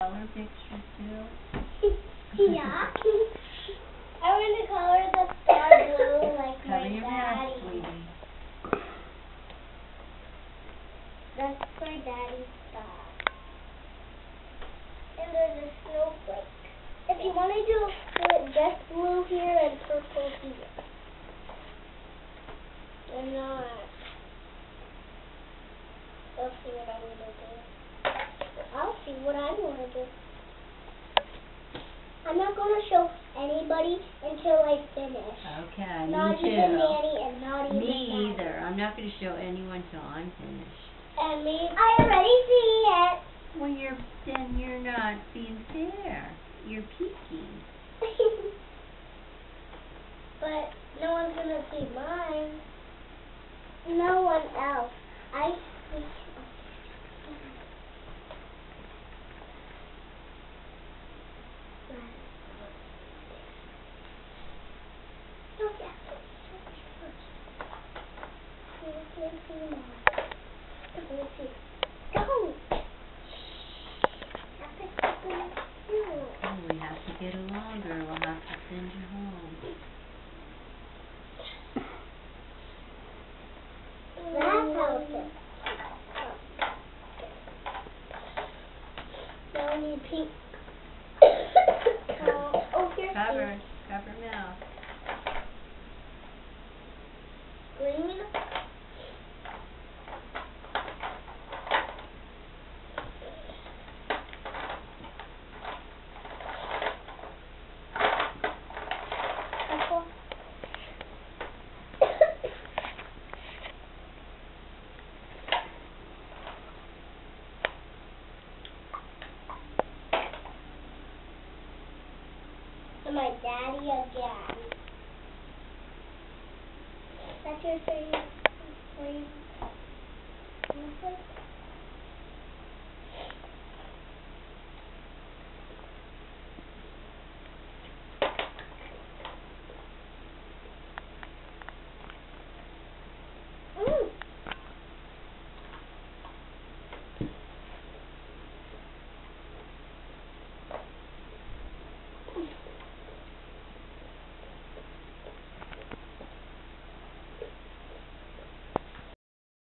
color picture too? yeah. I want to color the star blue like Cover my your mouth, daddy. sweetie. That's my daddy's star. And there's a snowflake. If you want to do, it just blue here and purple here. And not. I'll see what I'm going to do. See what I'm going to do. I'm not going to show anybody until I finish. Okay, Not me even too. Nanny and not even Me Daddy. either. I'm not gonna show anyone until I'm finished. And me. I already see it. Well, you're, then you're not being fair. You're peeking. but no one's gonna see mine. No one else. I see. Oh, yeah. You can see mine. Let me see. Go! That's a good too. Oh, we have to get a longer. We'll have to send you home. That's how it is. Now I need pink. oh, oh, here's Cover, pink. cover mouth. to my daddy again. That's your three, three, three.